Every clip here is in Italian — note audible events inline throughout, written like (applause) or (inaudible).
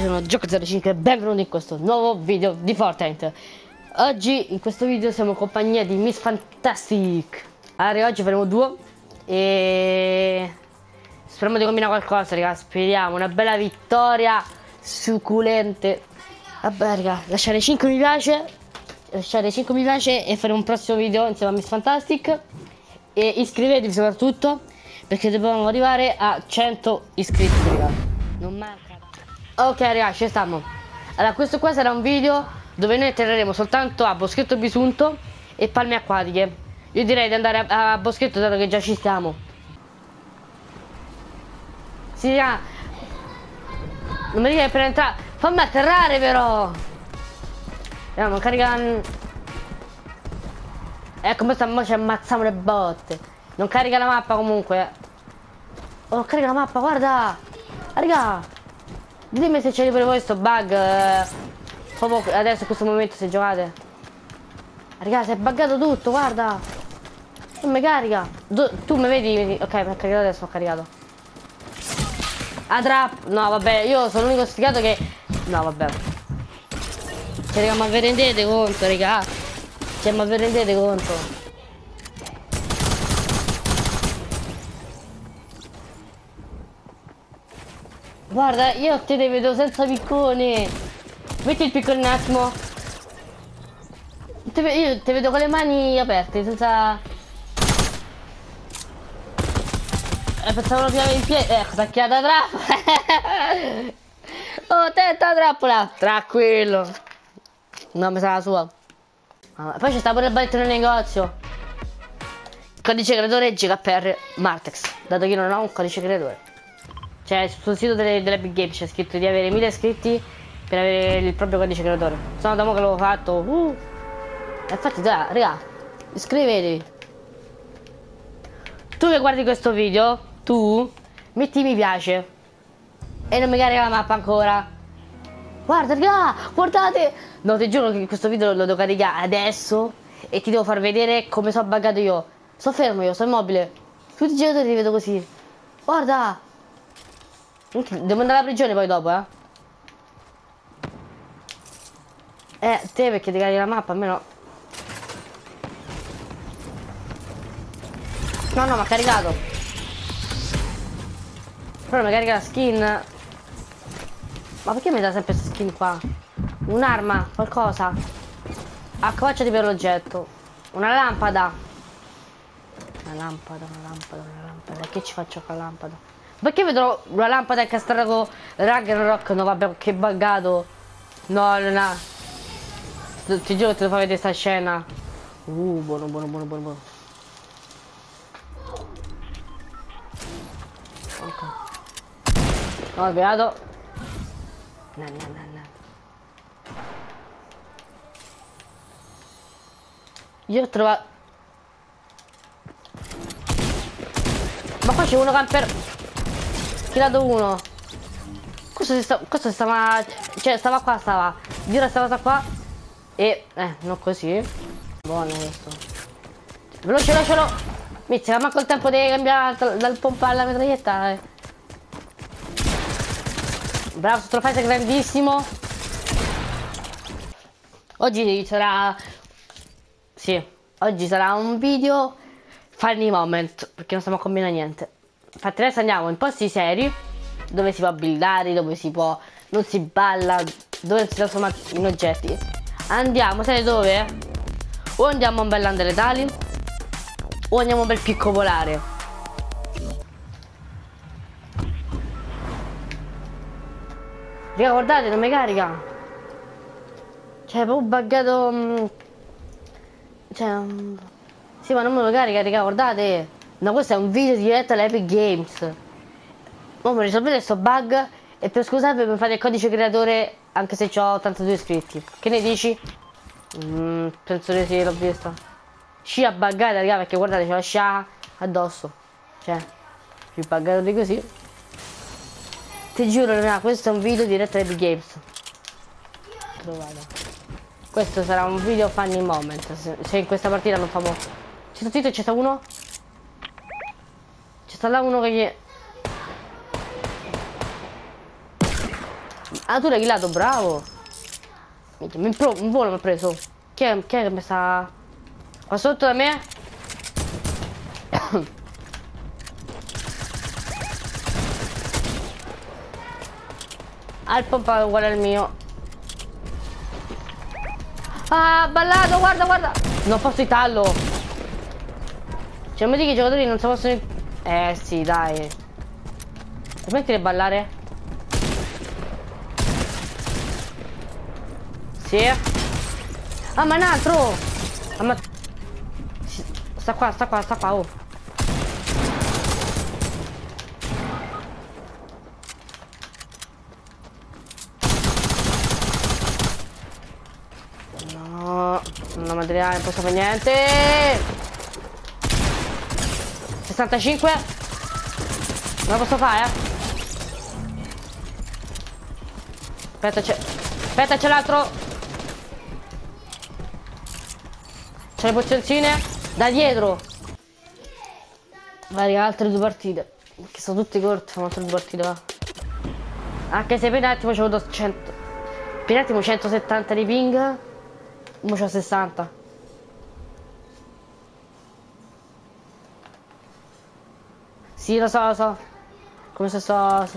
sono Gioco05 e benvenuti in questo nuovo video di Fortnite. Oggi in questo video siamo in compagnia di Miss Fantastic. Allora oggi faremo duo e speriamo di combinare qualcosa raga. Speriamo. Una bella vittoria succulente. Vabbè raga lasciare 5 mi piace. Lasciare 5 mi piace e fare un prossimo video insieme a Miss Fantastic. E iscrivetevi soprattutto perché dobbiamo arrivare a 100 iscritti raga. Non manca Ok ragazzi ci stiamo. Allora questo qua sarà un video dove noi atterreremo soltanto a Boschetto Bisunto e Palme Acquatiche. Io direi di andare a, a Boschetto dato che già ci stiamo. Sì raga. Non mi dica per entrare Fammi atterrare però. Andiamo carica Ecco questa mo ci ammazziamo le botte. Non carica la mappa comunque. Oh carica la mappa guarda. Raga Ditemi se c'è pure voi sto bug. Eh, proprio adesso in questo momento se giocate. Ragazzi è buggato tutto, guarda. Non mi carica. Du tu mi vedi? Ok, mi ha caricato adesso, ho caricato. A trap. No, vabbè, io sono l'unico sfigato che. No, vabbè. Cioè, raga, ma vi rendete conto, raga? Cioè, ma vi rendete conto? Guarda, io te ne vedo senza piccone. Metti il piccone un attimo. Te, io ti vedo con le mani aperte, senza... Eh, pensavo avere in piedi. Ecco, eh, tacchiata trappola. (laughs) oh, tenta trappola. Tranquillo. No, mi sa la sua. Ah, poi c'è sta pure il baletto nel negozio. Codice creatore GKR Martex. Dato che io non ho un codice creatore. Cioè sul sito delle, delle Big Game c'è scritto di avere 1000 iscritti per avere il proprio codice creatore. Sono da mo che l'avevo fatto. Uh. Infatti dai, raga, iscrivetevi. Tu che guardi questo video, tu metti mi piace. E non mi carica la mappa ancora. Guarda, raga, guardate. No, ti giuro che questo video lo devo caricare adesso. E ti devo far vedere come sono buggato io. Sto fermo io, sto immobile. Tutti i giocatori li vedo così. Guarda. Devo andare alla prigione poi dopo, eh. Eh, te perché ti carichi la mappa, almeno... No, no, ma ha caricato. Però mi carica la skin. Ma perché mi dà sempre questa skin qua? Un'arma, qualcosa. Accovacciati per l'oggetto. Una lampada. Una lampada, una lampada, una lampada. Che ci faccio con la lampada? Perché vedrò la lampada incastrata con Ragnarok? No vabbè che buggato. No, non ha. Ti giuro che te lo fa vedere sta scena. Uh, buono, buono, buono, buono, buono. Ok. Sbagliato. No, no, no, no. Io ho trovato... Ma qua c'è uno camper... Tirato uno. Questo, sta, questo stava... Cioè, stava qua, stava. Gira stava qua. E... Eh, non così. Buono questo. Veloce, veloce, Mizzica, manco il tempo di cambiare dal pompa alla metraglietta. Eh. Bravo, Strofighter grandissimo. Oggi sarà... Sì, oggi sarà un video funny moment, perché non stiamo a combinare niente. Infatti adesso andiamo in posti seri dove si può buildare, dove si può non si balla, dove si trasforma in oggetti. Andiamo, sai dove? O andiamo a un bel land letali o andiamo a un bel picco volare. Raga, guardate, non mi carica. Cioè, è proprio buggato. Mm, cioè. Mm, sì, ma non me lo carica, raga, guardate. No, questo è un video diretto all'Epic Games. Ora risolvete questo bug e per scusarvi mi fate il codice creatore anche se ho 82 iscritti. Che ne dici? Mm, penso di sì, l'ho vista. Scia buggata, raga, perché guardate, c'è la scia addosso. Cioè, più buggato di così. Ti giuro, raga, questo è un video diretto all'Epic Games. Trovate. Questo sarà un video funny moment. Se, se in questa partita non famo... C'è stato c'è stato uno? Sta là uno che gli... Ah, tu l'hai killato, bravo. Minchia, Mi un volo mi ha preso. Chi è, chi è che mi sta... Qua sotto da me? (coughs) Il pompa uguale al mio. Ah, ballato, guarda, guarda. Non posso itallo. Cioè, mi dici che i giocatori non si possono... Eh, sì, dai. Smetti di ballare? Sì. Ah, ma un altro! Ah, ma... Sta qua, sta qua, sta qua, oh. No, non materiale, non posso fare niente. 65. Non lo posso fare, eh. Aspetta, c'è. Aspetta, c'è l'altro. C'è le pozioncine. Da dietro. Vai, altre due partite. Che sono tutti corti, fanno altre due partite, va. Anche se per un attimo c'ho avuto 100. Per un attimo 170 di ping. Mo c'ho 60. Sì, lo so, lo so. Come se so...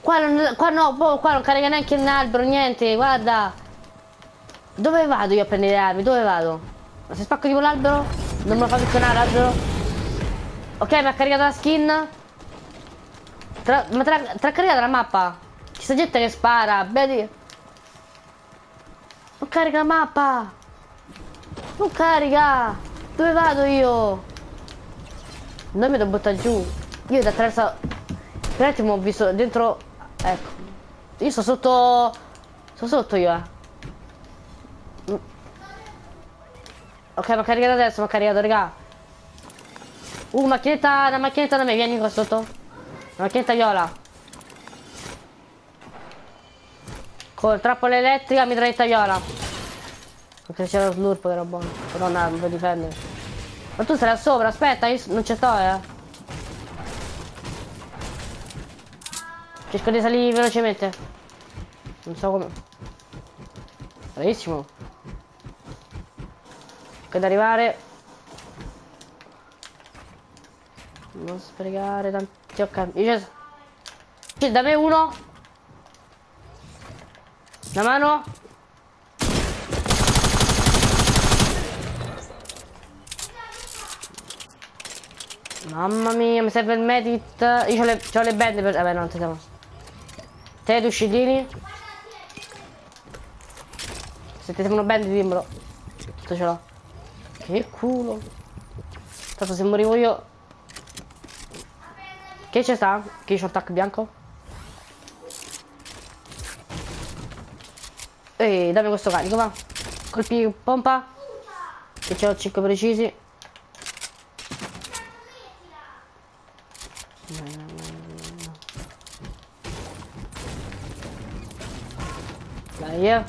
Qua non, qua no, boh, qua non carica neanche un albero, niente, guarda. Dove vado io a prendere armi? Dove vado? Ma se spacco tipo l'albero? Non me lo fa funzionare l'albero? Ok, mi ha caricato la skin. Tra, ma te l'ha caricata la mappa? Ci gente che spara, vedi? Non carica la mappa! Non carica! Dove vado io? Non mi devo buttare giù. Io da attraverso... Per un attimo ho visto dentro... Ecco. Io sto sotto... Sto sotto io, eh. Ok, mi ha caricato adesso, ha caricato, raga. Uh, macchinetta, una macchinetta da me, vieni qua sotto. Una macchinetta viola. Con trappola elettrica, mitraglietta viola. Ok, c'era lo slurp che era buono. Però no, non puoi difendere. Ma tu là sopra, aspetta, io non ci sto, eh. Cerco di salire velocemente. Non so come. Bravissimo. Ok, ad arrivare. Non sprecare tanti. Ok, c'è. Da me uno. La mano. Mamma mia, mi serve il medit. Io ho le, c'ho le bende per... Vabbè, no, non siamo. Te, due scillini. Se ti servono bende, dimmelo. Tutto ce l'ho. Che culo. Tanto se morivo io... Che c'è sta? Che c'ho attack bianco? Ehi, dammi questo carico, va. Colpi pompa. Che c'ho 5 precisi. Dai, eh.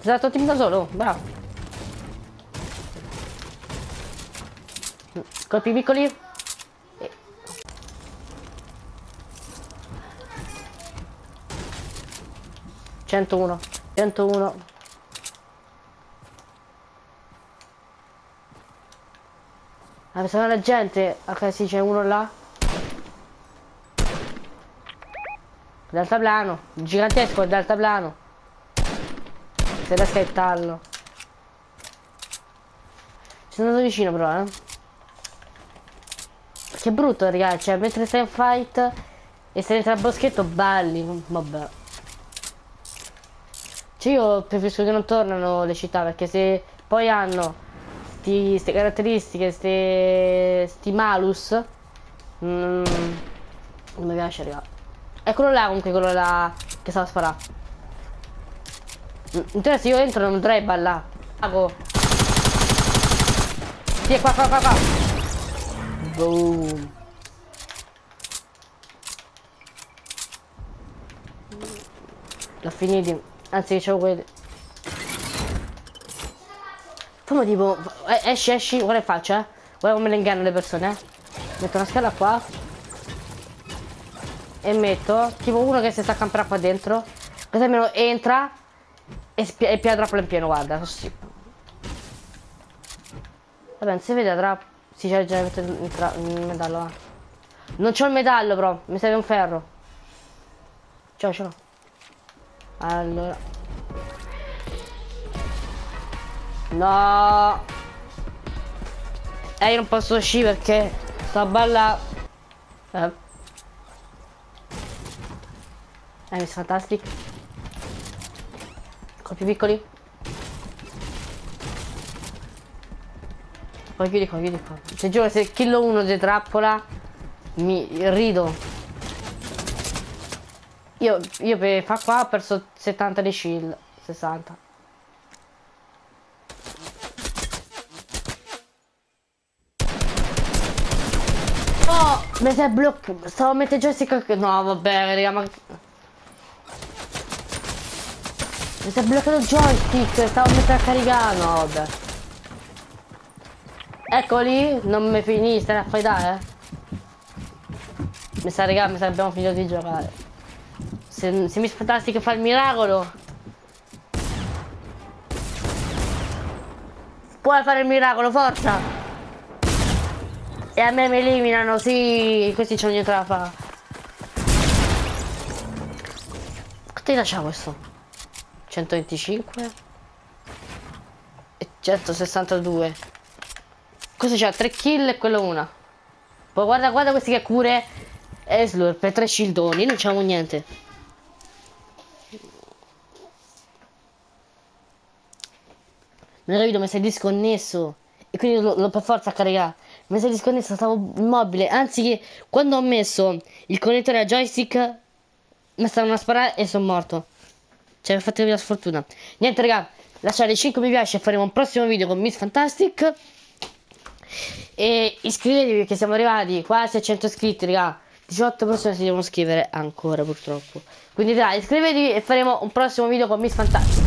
Sei stato team da solo, bravo. Colpi piccoli. 101, 101. Ah, sono la gente. Ok, sì, c'è uno là. Deltaplano. Gigantesco il deltaplano. Se la scattarlo. Sono andato vicino però, eh. Che brutto, ragazzi. Cioè, mentre stai in fight e sei dentro al boschetto, balli. Vabbè. Cioè io preferisco che non tornano le città perché se poi hanno queste caratteristiche, sti malus, mm, non mi piace arrivare. Eccolo là comunque, quello là che stava a sparare. In teoria se io entro non dovrei ballare. Pago. Sì, è qua, qua, qua, qua. Boom. L'ho finiti. Anzi, c'ho quelli. Come tipo, esci, esci, guarda che faccio, eh. Guarda come le inganno le persone, eh. Metto una scala qua. E metto tipo uno che si sta campando qua dentro. Così almeno entra e, e pia trappola in pieno, guarda, così. Vabbè, non si vede la trappola. Si c'è già il, medallo là. Non c'ho il medallo però, mi serve un ferro. Ciao, ce l'ho. Allora. No. Eh, io non posso uscire perché sto a ballare. Eh. Eh, mi fantastic. Colpi piccoli. Poi chiudi qua, chiudi qua. Se giuro, se killo uno di trappola, mi rido. Io, io per fa qua ho perso 70 di shield. 60. Oh, mi sei bloccato. Stavo a mettere joystick. No, vabbè, raga, ma. Mi si è bloccato il joystick. Stavo a mettere a caricare. No, vabbè. Eccoli, non mi finiste a fai dare. Eh? Mi sa raga, mi sa abbiamo finito di giocare. Se, se mi aspettassi che fa il miracolo. Puoi fare il miracolo, forza! E a me mi eliminano, sì, questi c'hanno niente da fare. Quanti lasciamo questo? 125 e 162 Cosa c'ha? 3 kill e quello una. Poi guarda, guarda questi che cure. E slurp per 3 shieldoni, non c'abbiamo niente. Non capito, mi sei disconnesso. E quindi l'ho per forza caricare. Mi sei disconnesso, stavo immobile. Anzi quando ho messo il connettore a joystick mi stavano a sparare e sono morto. Mi ha fatto la sfortuna. Niente raga, lasciate 5 mi piace e faremo un prossimo video con Miss Fantastic. E iscrivetevi perché siamo arrivati quasi a 100 iscritti, raga. 18 persone si devono iscrivere ancora purtroppo. Quindi dai, iscrivetevi e faremo un prossimo video con Miss Fantastic.